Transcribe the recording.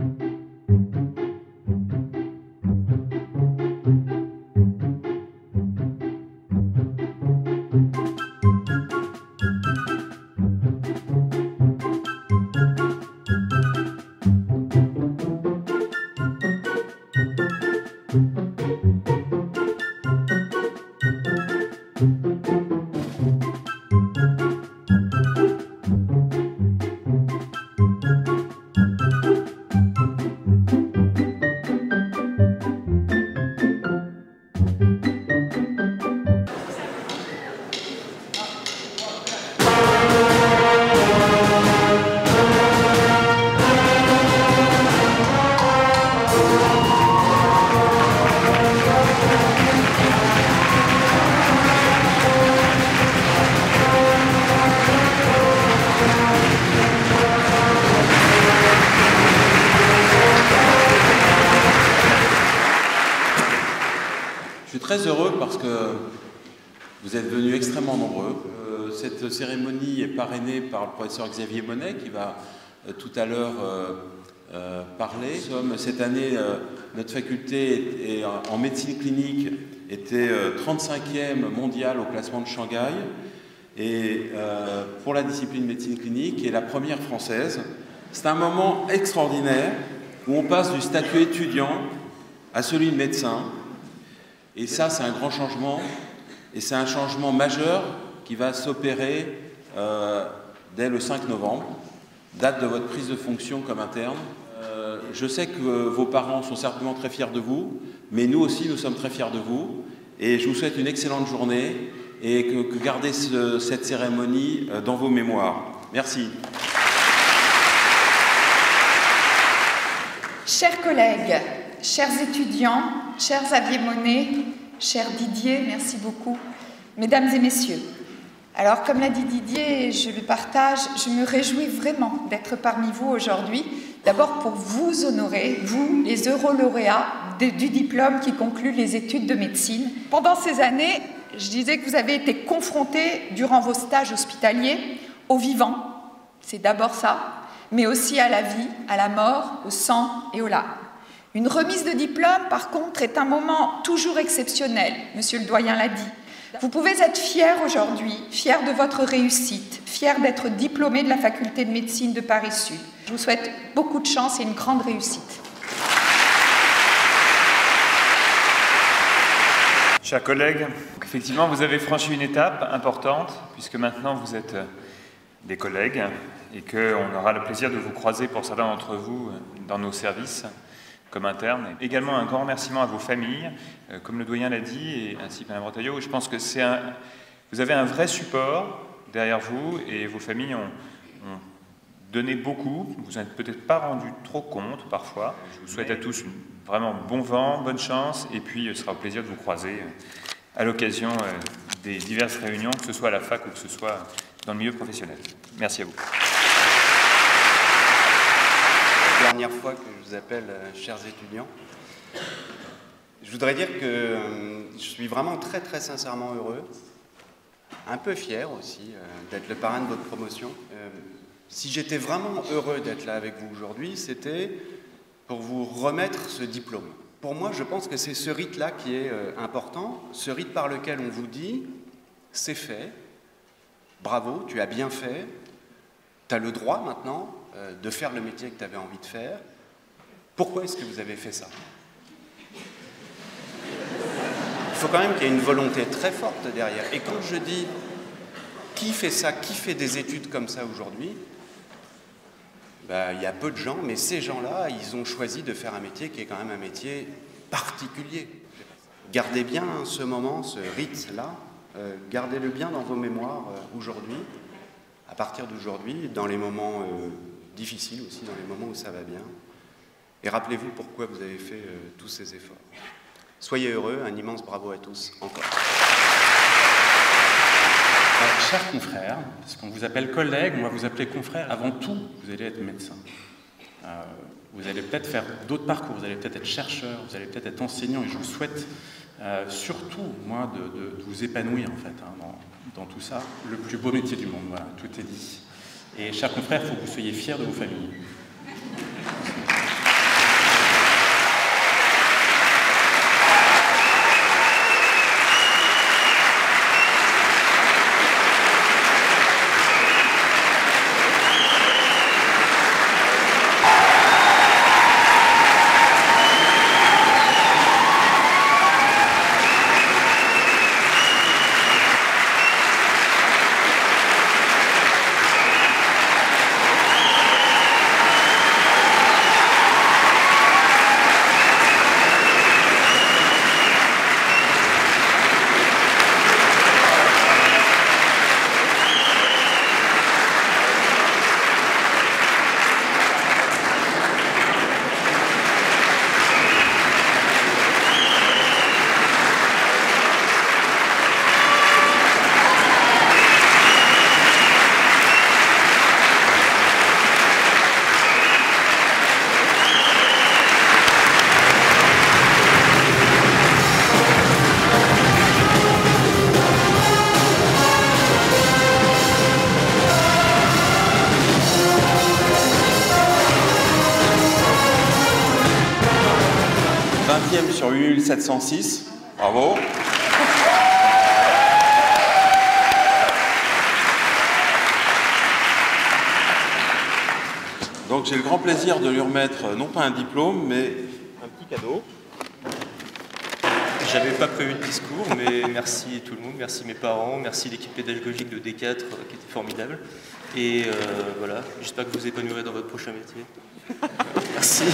Je suis très heureux parce que vous êtes venus extrêmement nombreux. Euh, cette cérémonie est parrainée par le professeur Xavier Monet qui va euh, tout à l'heure euh, parler. Cette année, notre faculté en médecine clinique était euh, 35e mondiale au classement de Shanghai et pour la discipline médecine clinique et la première française. C'est un moment extraordinaire où on passe du statut étudiant à celui de médecin. Et ça, c'est un grand changement. Et c'est un changement majeur qui va s'opérer euh, dès le 5 novembre, date de votre prise de fonction comme interne. Euh, je sais que vos parents sont certainement très fiers de vous, mais nous aussi, nous sommes très fiers de vous. Et je vous souhaite une excellente journée et que, gardez ce- cette cérémonie euh, dans vos mémoires. Merci. Chers collègues, chers étudiants, chers Xavier Monet, cher Didier, merci beaucoup, mesdames et messieurs. Alors, comme l'a dit Didier, je le partage, je me réjouis vraiment d'être parmi vous aujourd'hui. D'abord pour vous honorer, vous, les eurolauréats du diplôme qui conclut les études de médecine. Pendant ces années, je disais que vous avez été confrontés, durant vos stages hospitaliers, au vivant. C'est d'abord ça, mais aussi à la vie, à la mort, au sang et aux larmes. Une remise de diplôme, par contre, est un moment toujours exceptionnel, monsieur le doyen l'a dit. Vous pouvez être fier aujourd'hui, fier de votre réussite, fier d'être diplômé de la faculté de médecine de Paris Sud. Je vous souhaite beaucoup de chance et une grande réussite. Chers collègues, effectivement, vous avez franchi une étape importante, puisque maintenant vous êtes des collègues et qu'on aura le plaisir de vous croiser pour certains d'entre vous dans nos services comme internes. Et également un grand remerciement à vos familles, euh, comme le doyen l'a dit, et ainsi que Mme Bretaillot. Je pense que c'est un, vous avez un vrai support derrière vous et vos familles ont, donné beaucoup. Vous n'en êtes peut-être pas rendu trop compte parfois. Je vous souhaite à tous vraiment bon vent, bonne chance, et puis euh, ce sera un plaisir de vous croiser euh, à l'occasion des diverses réunions, que ce soit à la fac ou que ce soit dans le milieu professionnel. Merci à vous. Dernière fois que je vous appelle euh, chers étudiants. Je voudrais dire que euh, je suis vraiment très très sincèrement heureux, un peu fier aussi euh, d'être le parrain de votre promotion. Si j'étais vraiment heureux d'être là avec vous aujourd'hui, c'était pour vous remettre ce diplôme. Pour moi, je pense que c'est ce rite-là qui est important, ce rite par lequel on vous dit, c'est fait, bravo, tu as bien fait, tu as le droit maintenant euh, de faire le métier que tu avais envie de faire. Pourquoi est-ce que vous avez fait ça? Il faut quand même qu'il y ait une volonté très forte derrière. Et quand je dis qui fait ça, qui fait des études comme ça aujourd'hui, ben, il y a peu de gens, mais ces gens-là, ils ont choisi de faire un métier qui est quand même un métier particulier. Gardez bien ce moment, ce rite-là, euh, gardez-le bien dans vos mémoires euh, aujourd'hui, à partir d'aujourd'hui, dans les moments euh, difficiles aussi, dans les moments où ça va bien. Et rappelez-vous pourquoi vous avez fait euh, tous ces efforts. Soyez heureux, un immense bravo à tous encore. Euh, Chers confrères, parce qu'on vous appelle collègue, on va vous appeler confrère, avant tout, vous allez être médecin. Euh, vous allez peut-être faire d'autres parcours, vous allez peut-être être chercheur, vous allez peut-être être enseignant, et je vous souhaite euh, surtout, moi, de, vous épanouir, en fait, hein, dans, tout ça. Le plus beau métier du monde, tout est dit. Et chers confrères, il faut que vous soyez fiers de vos familles. Sur 8706. Bravo. Donc j'ai le grand plaisir de lui remettre euh, non pas un diplôme, mais un petit cadeau. J'avais pas prévu de discours, mais merci tout le monde, merci mes parents, merci l'équipe pédagogique de D4 euh, qui était formidable. Et euh, voilà, j'espère que vous épanouirez dans votre prochain métier. merci.